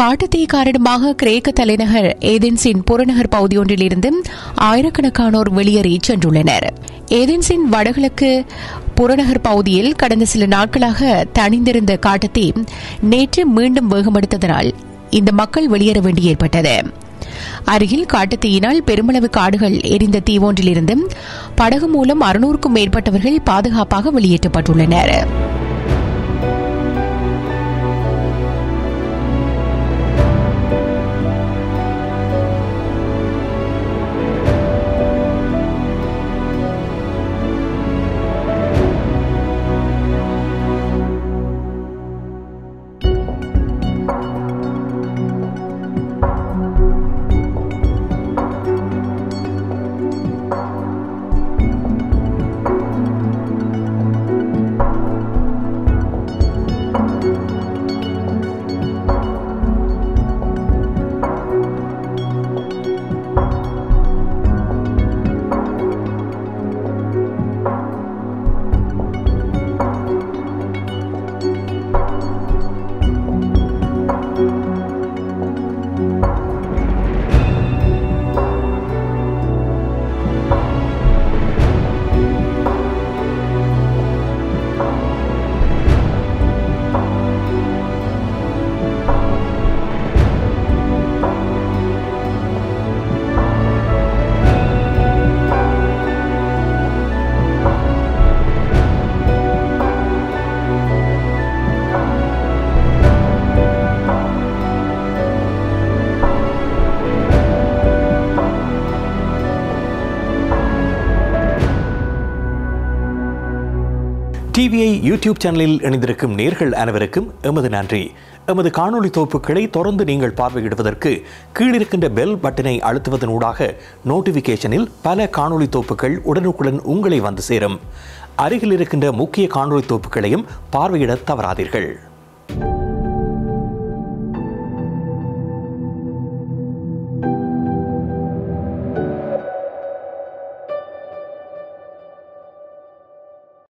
காட்டுத்தீ காரணமாக கிரேக்க தலைநகர் ஏதென்ஸின் புறநகர் பகுதியொன்றிலிருந்து ஆயிரக்கணக்கானோர் வெளியேறி சென்றுள்ளனர். ஏதென்ஸின் வடகிழக்கு புறநகர் பகுதியில் கடந்த சில நாட்களாக தணிந்திருந்த காட்டுத்தீ நேற்று மீண்டும் வேகமெடுத்ததனால் இந்த மக்கள் வெளியேற வேண்டி ஏற்பட்டது. அருகில் காட்டுத்தீயினால் பெருமளவு காடுகள் எரிந்த தீ ஒன்றிலிருந்தும் படகு மூலம் அறுநூறுக்கும் மேற்பட்டவர்கள் பாதுகாப்பாக வெளியேற்றப்பட்டுள்ளனர். டிவிஐ யூடியூப் சேனலில் இணைந்திருக்கும் நேர்கள் அனைவருக்கும் எமது நன்றி. எமது காணொலி தொகுப்புகளை தொடர்ந்து நீங்கள் பார்வையிடுவதற்கு கீழிருக்கின்ற பெல் பட்டனை அழுத்துவதன் ஊடாக நோட்டிபிகேஷனில் பல காணொளி தொகுப்புகள் உடனுக்குடன் உங்களை வந்து சேரும். அருகில் இருக்கின்ற முக்கிய காணொலி தொகுப்புகளையும் பார்வையிட தவறாதீர்கள்.